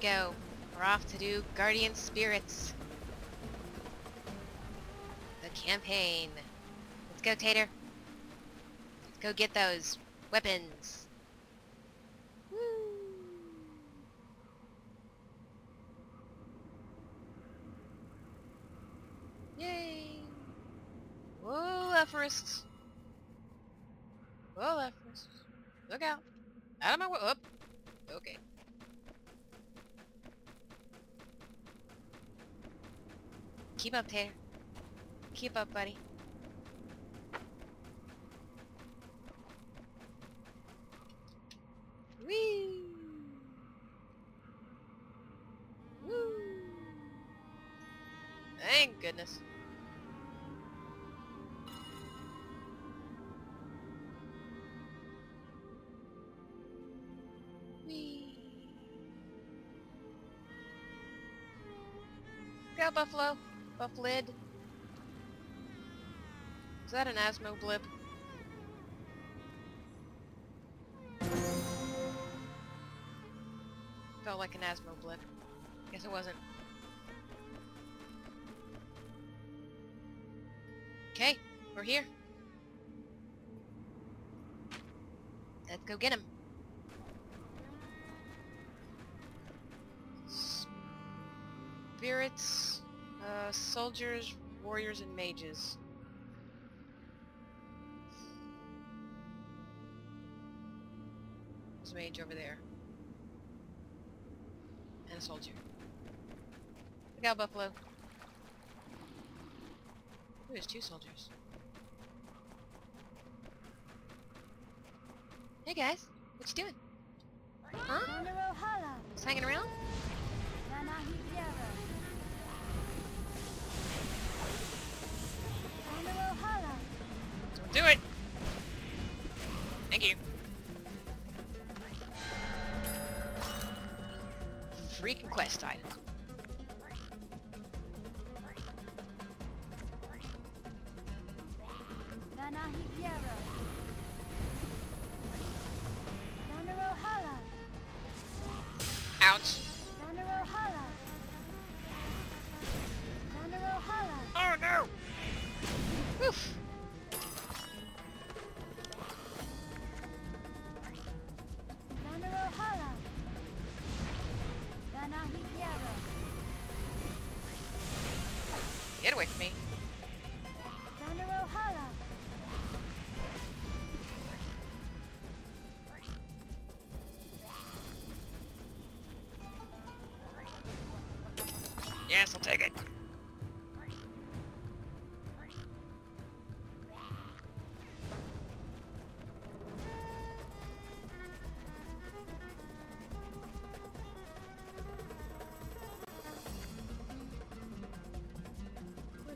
we go. We're off to do Guardian Spirits. The campaign. Let's go, Tater. Let's go get those weapons. Woo! Yay! Whoa, Everest! Whoa, Everest! Look out! Out of my way! Up! Okay. Keep up, Tater. Keep up, buddy. Whee! Woo! Thank goodness. Whee! Go, Buffalo! Bufflid. Is that an Asmo blip? Felt like an Asmo blip. Guess it wasn't. Okay, we're here. Let's go get him. Spirits, soldiers, warriors, and mages. There's a mage over there. And a soldier. Look out, Buffalo. Ooh, there's two soldiers. Hey guys, what you doing? Huh? Just hanging around? Do it! Thank you. Freaking quest item. Ouch. Oh no! Oof. Yes, I'll take it.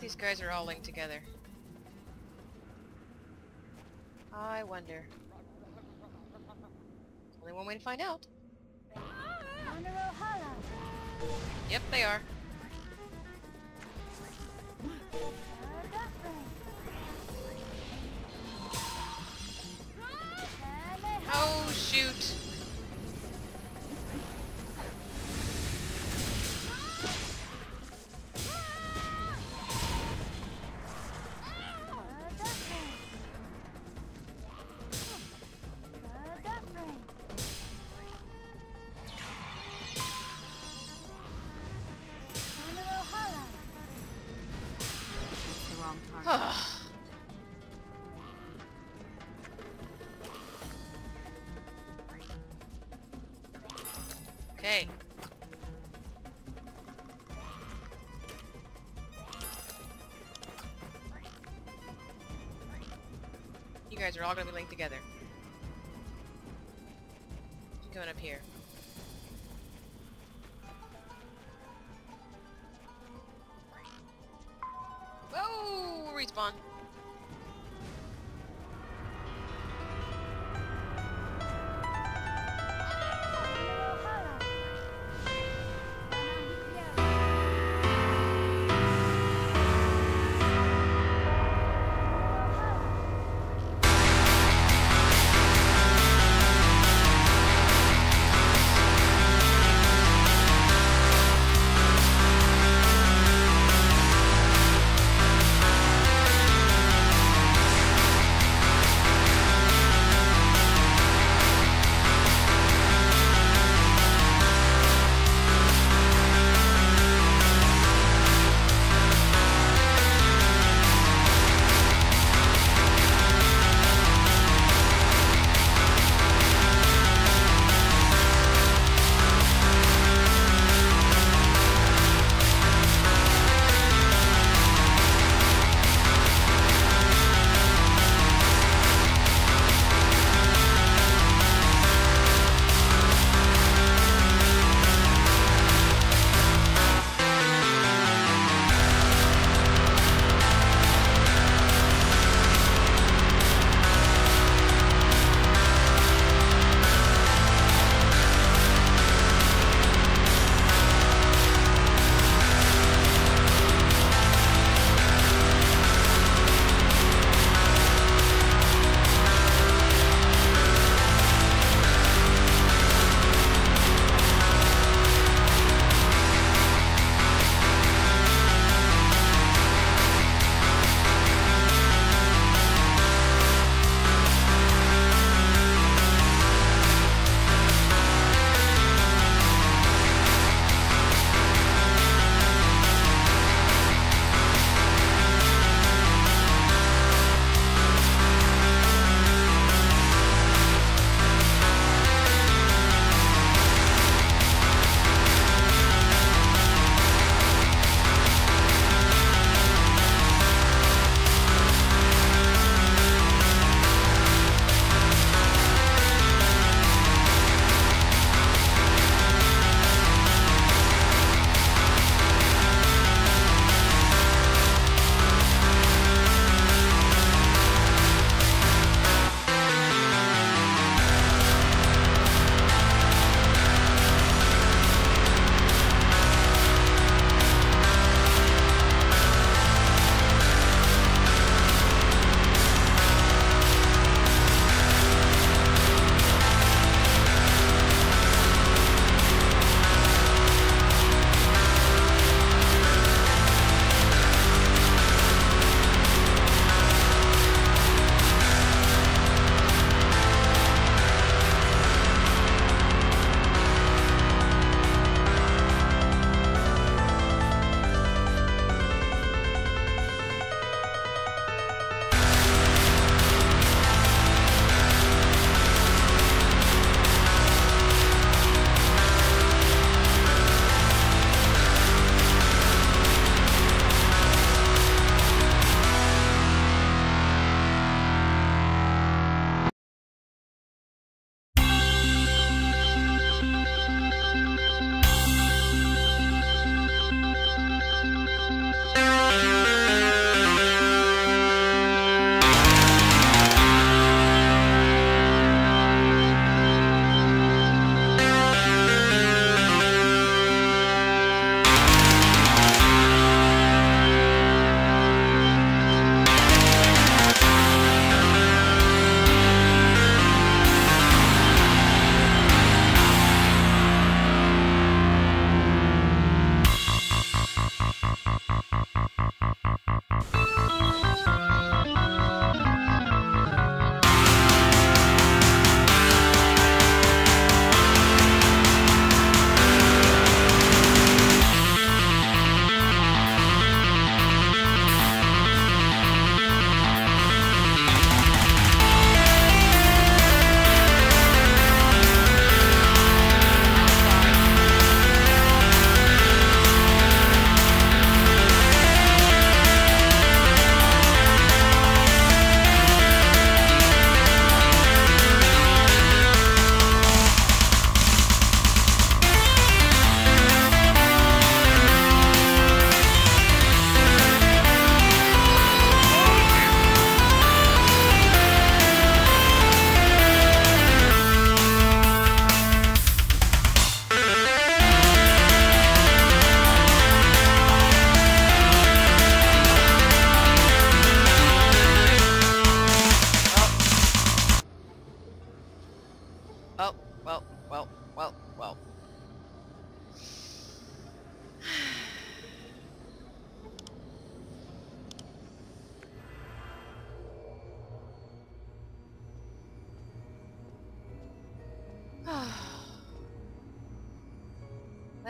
These guys are all linked together? I wonder. Only one way to find out. Yep, they are. Shoot. the You guys are all gonna be linked together. Going up here.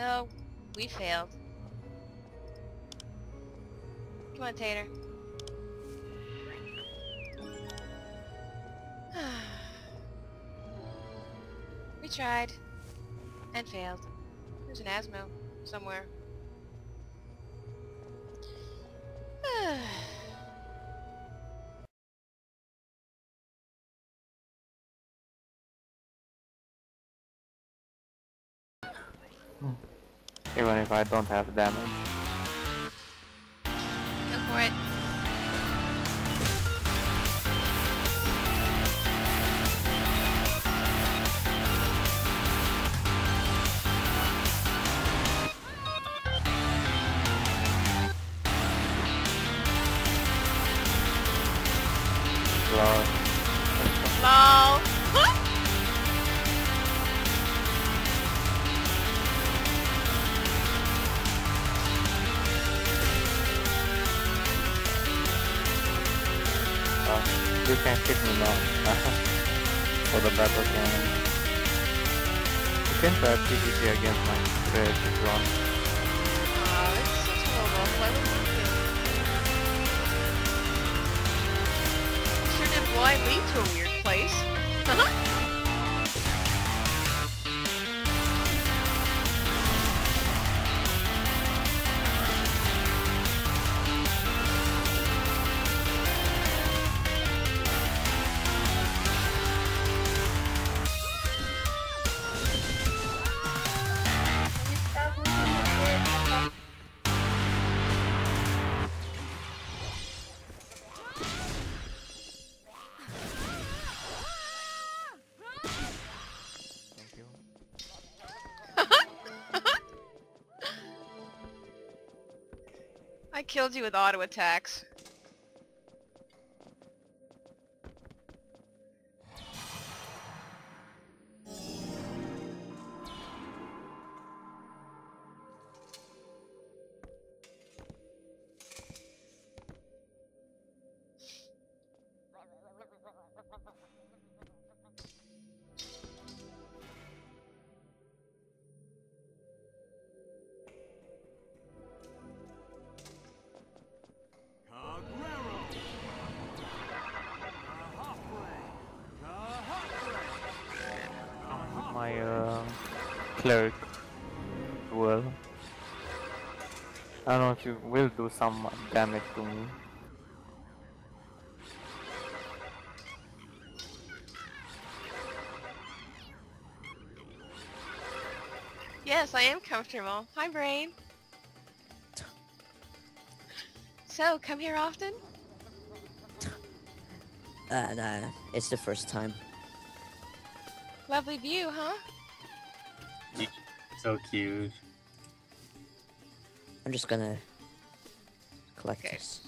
Oh, we failed. Come on, Tater. we tried. And failed. There's an Asmo somewhere. Hmm. Even if I don't have damage. Go for it. Lol. LOL. you can't hit me now. For the battle cannon. You can try PvP against my red if you want. So terrible. Why did lead to a weird place. killed you with auto attacks. Cleric well. I don't know if you will do some damage to me. Yes, I am comfortable. Hi, Brain. So, come here often? Uh, nah, it's the first time. Lovely view, huh? So cute. I'm just gonna collect Okay. this.